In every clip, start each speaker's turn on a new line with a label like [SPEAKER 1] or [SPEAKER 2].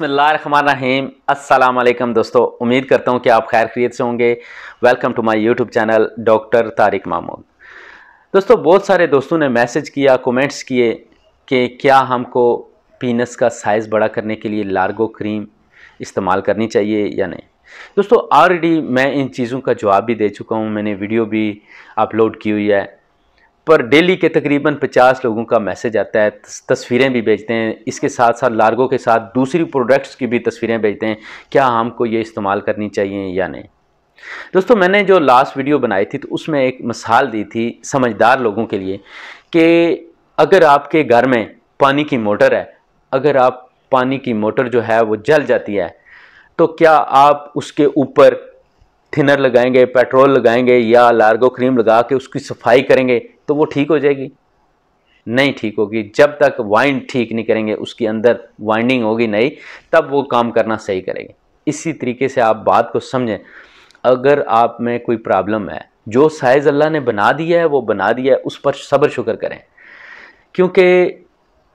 [SPEAKER 1] अस्सलाम वालेकुम दोस्तों, उम्मीद करता हूँ कि आप खैर खरीत से होंगे। Welcome to my YouTube channel doctor Tariq Mahmood दोस्तों, बहुत सारे दोस्तों ने मैसेज किया कमेंट्स किए कि क्या हमको पीनस का साइज़ बड़ा करने के लिए लार्गो क्रीम इस्तेमाल करनी चाहिए या नहीं। दोस्तों ऑलरेडी मैं इन चीज़ों का जवाब भी दे चुका हूँ, मैंने वीडियो भी अपलोड की हुई है। पर डेली के तकरीबन 50 लोगों का मैसेज आता है तस्वीरें भी भेजते हैं। इसके साथ साथ लार्गो के साथ दूसरी प्रोडक्ट्स की भी तस्वीरें भेजते हैं, क्या हमको ये इस्तेमाल करनी चाहिए या नहीं? दोस्तों, मैंने जो लास्ट वीडियो बनाई थी तो उसमें एक मिसाल दी थी समझदार लोगों के लिए कि अगर आपके घर में पानी की मोटर है, अगर आप पानी की मोटर जो है वो जल जाती है तो क्या आप उसके ऊपर थिनर लगाएँगे, पेट्रोल लगाएँगे या लार्गो क्रीम लगा के उसकी सफ़ाई करेंगे तो वो ठीक हो जाएगी? नहीं ठीक होगी। जब तक वाइंड ठीक नहीं करेंगे, उसके अंदर वाइंडिंग होगी नहीं, तब वो काम करना सही करेंगे। इसी तरीके से आप बात को समझें। अगर आप में कोई प्रॉब्लम है, जो साइज़ अल्लाह ने बना दिया है, वो बना दिया है, उस पर सब्र शुक्र करें। क्योंकि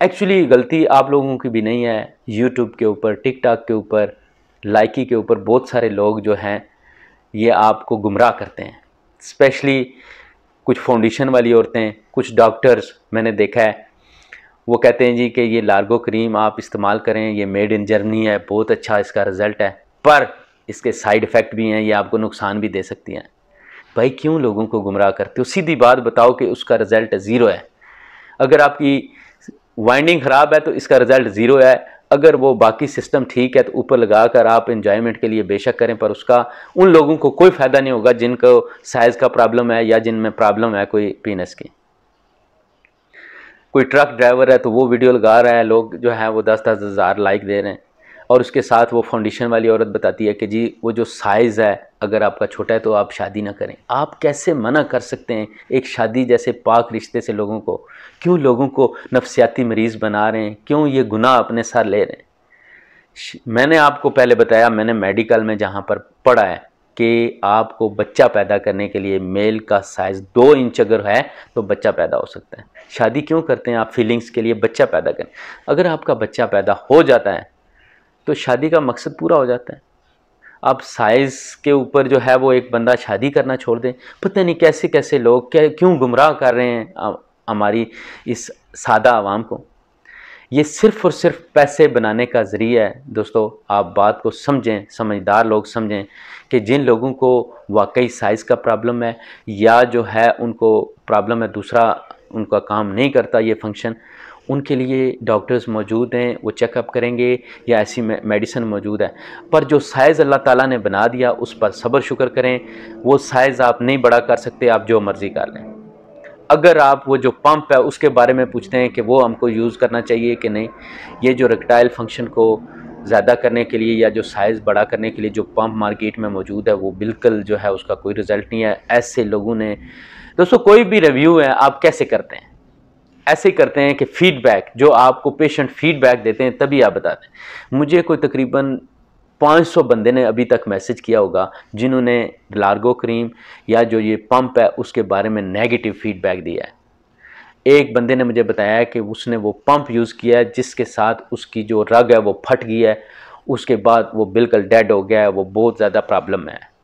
[SPEAKER 1] एक्चुअली गलती आप लोगों की भी नहीं है। यूट्यूब के ऊपर टिकटॉक के ऊपर लाइकी के ऊपर बहुत सारे लोग जो हैं ये आपको गुमराह करते हैं। स्पेशली कुछ फाउंडेशन वाली औरतें, कुछ डॉक्टर्स मैंने देखा है। वो कहते हैं जी कि ये लार्गो क्रीम आप इस्तेमाल करें, ये मेड इन जर्मनी है, बहुत अच्छा इसका रिज़ल्ट है। पर इसके साइड इफ़ेक्ट भी हैं, ये आपको नुकसान भी दे सकती हैं। भाई क्यों लोगों को गुमराह करते हो? सीधी बात बताओ कि उसका रिज़ल्ट ज़ीरो है। अगर आपकी वाइंडिंग ख़राब है तो इसका रिज़ल्ट ज़ीरो है। अगर वो बाकी सिस्टम ठीक है तो ऊपर लगा कर आप इंजॉयमेंट के लिए बेशक करें, पर उसका उन लोगों को कोई फ़ायदा नहीं होगा जिनको साइज़ का प्रॉब्लम है या जिनमें प्रॉब्लम है कोई पीनस की। कोई ट्रक ड्राइवर है तो वो वीडियो लगा रहा है, लोग जो है वो दस दस हज़ार लाइक दे रहे हैं। और उसके साथ वो फाउंडेशन वाली औरत बताती है कि जी, वो जो साइज़ है, अगर आपका छोटा है तो आप शादी ना करें। आप कैसे मना कर सकते हैं एक शादी जैसे पाक रिश्ते से लोगों को? क्यों लोगों को नफसियाती मरीज़ बना रहे हैं? क्यों ये गुनाह अपने साथ ले रहे हैं? मैंने आपको पहले बताया, मैंने मेडिकल में जहाँ पर पढ़ा है कि आपको बच्चा पैदा करने के लिए मेल का साइज़ दो इंच अगर है तो बच्चा पैदा हो सकता है। शादी क्यों करते हैं आप फीलिंग्स के लिए बच्चा पैदा करें? अगर आपका बच्चा पैदा हो जाता है तो शादी का मकसद पूरा हो जाता है। अब साइज़ के ऊपर जो है वो एक बंदा शादी करना छोड़ दे। पता नहीं कैसे कैसे लोग क्या गुमराह कर रहे हैं हमारी इस सादा आवाम को। ये सिर्फ़ और सिर्फ़ पैसे बनाने का ज़रिया है। दोस्तों, आप बात को समझें, समझदार लोग समझें कि जिन लोगों को वाकई साइज़ का प्रॉब्लम है या जो है उनको प्रॉब्लम है, दूसरा उनका काम नहीं करता ये फ़ंक्शन उनके लिए डॉक्टर्स मौजूद हैं, वो चेकअप करेंगे या ऐसी मेडिसिन मौजूद है। पर जो साइज़ अल्लाह ताला ने बना दिया, उस पर सब्र शुक्र करें, वो साइज़ आप नहीं बड़ा कर सकते, आप जो मर्ज़ी कर लें। अगर आप वो जो पंप है, उसके बारे में पूछते हैं कि वो हमको यूज़ करना चाहिए कि नहीं, ये जो रेक्टाइल फ़ंक्शन को ज़्यादा करने के लिए या जो साइज़ बड़ा करने के लिए जो पंप मार्केट में मौजूद है, वो बिल्कुल जो है उसका कोई रिज़ल्ट नहीं है, ऐसे लोगों ने। दोस्तों, कोई भी रिव्यू है, आप कैसे करते हैं? ऐसे करते हैं कि फीडबैक जो आपको पेशेंट फीडबैक देते हैं, तभी आप बताते हैं। मुझे कोई तकरीबन 500 बंदे ने अभी तक मैसेज किया होगा, जिन्होंने लार्गो क्रीम या जो ये पंप है, उसके बारे में नेगेटिव फीडबैक दिया है। एक बंदे ने मुझे बताया कि उसने वो पंप यूज़ किया है, जिसके साथ उसकी जो रग है, वो फट गई है, उसके बाद वो बिल्कुल डेड हो गया है, वो बहुत ज़्यादा प्रॉब्लम है।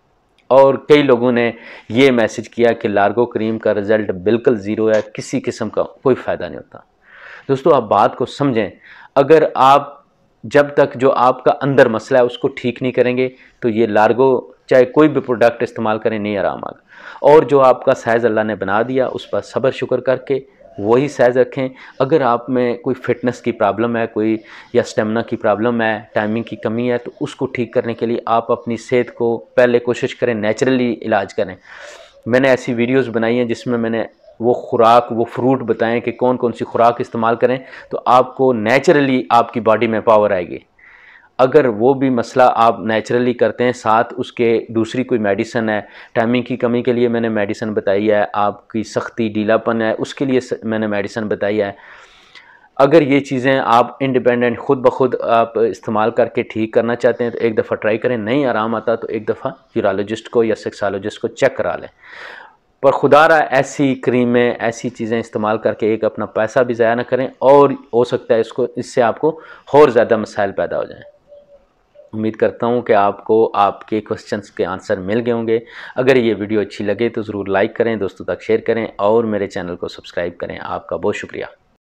[SPEAKER 1] और कई लोगों ने ये मैसेज किया कि लार्गो क्रीम का रिज़ल्ट बिल्कुल ज़ीरो है, किसी किस्म का कोई फ़ायदा नहीं होता। दोस्तों, आप बात को समझें, अगर आप, जब तक जो आपका अंदर मसला है उसको ठीक नहीं करेंगे तो ये लार्गो, चाहे कोई भी प्रोडक्ट इस्तेमाल करें, नहीं आराम आगा और जो आपका साइज़ अल्लाह ने बना दिया, उस पर सब्र शुक्र करके वही साइज़ रखें। अगर आप में कोई फिटनेस की प्रॉब्लम है, कोई या स्टेमिना की प्रॉब्लम है टाइमिंग की कमी है तो उसको ठीक करने के लिए आप अपनी सेहत को पहले कोशिश करें नेचुरली इलाज करें। मैंने ऐसी वीडियोस बनाई हैं जिसमें मैंने वो खुराक, वो फ्रूट बताएँ कि कौन कौन सी खुराक इस्तेमाल करें तो आपको नेचुरली आपकी बॉडी में पावर आएगी। अगर वो भी मसला आप नेचुरली करते हैं, साथ उसके दूसरी कोई मेडिसन है टाइमिंग की कमी के लिए मैंने मेडिसन बताई है, आपकी सख्ती, ढीलापन है, उसके लिए मैंने मेडिसन बताई है। अगर ये चीज़ें आप इंडिपेंडेंट खुद ब खुद आप इस्तेमाल करके ठीक करना चाहते हैं तो एक दफ़ा ट्राई करें, नहीं आराम आता तो एक दफ़ा यूरोलॉजिस्ट को या सेक्सोलॉजिस्ट को चेक करा लें। पर खुदा रहा ऐसी क्रीमें ऐसी चीज़ें इस्तेमाल करके एक अपना पैसा भी ज़ाया ना करें, और हो सकता है इसको, इससे आपको और ज़्यादा मसाइल पैदा हो जाएँ। उम्मीद करता हूँ कि आपको आपके क्वेश्चंस के आंसर मिल गए होंगे। अगर ये वीडियो अच्छी लगे तो ज़रूर लाइक करें, दोस्तों तक शेयर करें और मेरे चैनल को सब्सक्राइब करें। आपका बहुत शुक्रिया।